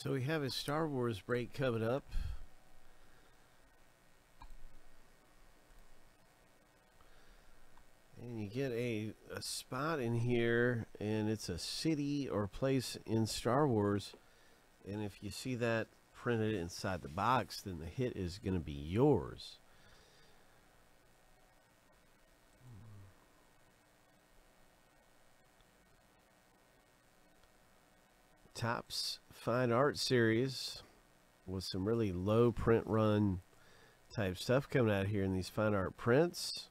So we have a Star Wars break coming up. And you get a, a spot in here, and it's a city or place in Star Wars. And if you see that printed inside the box, then the hit is going to be yours. Topps Fine Art Series with some really low print run type stuff coming out here in these fine art prints.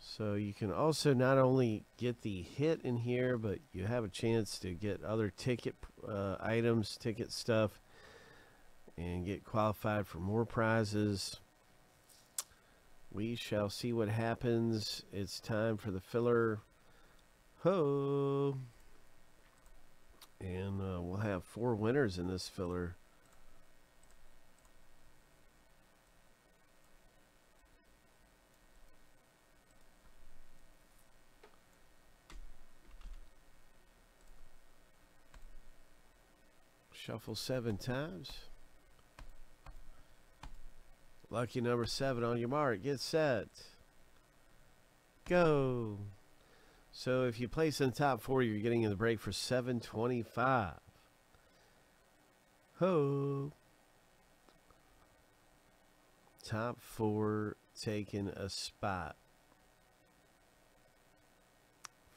So you can also not only get the hit in here, but you have a chance to get other ticket uh, items, ticket stuff, and get qualified for more prizes. We shall see what happens. It's time for the filler. Ho! And uh, we'll have four winners in this filler. Shuffle seven times. Lucky number seven on your mark. Get set. Go. So if you place in the top four, you're getting in the break for 725. Ho. Top four taking a spot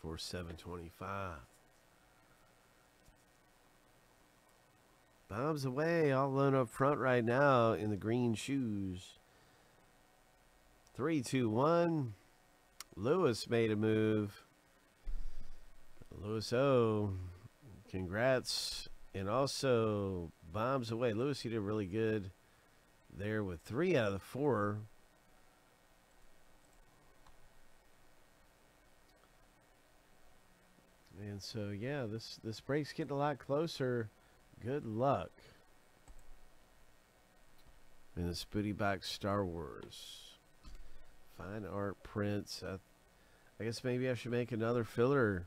for 725. Bombs away, all alone up front right now in the green shoes. Three, two, one. Lewis made a move. Lewis O, congrats. And also, bombs away. Lewis, he did really good there with three out of the four. And so, yeah, this, this break's getting a lot closer. Good luck. In the Spooty Box Star Wars. Fine art prints. I, I guess maybe I should make another filler.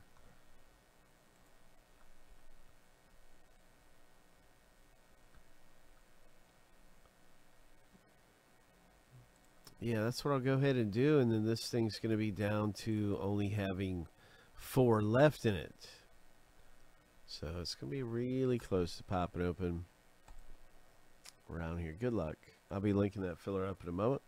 Yeah, that's what I'll go ahead and do. And then this thing's going to be down to only having four left in it. So it's going to be really close to popping open around here. Good luck. I'll be linking that filler up in a moment.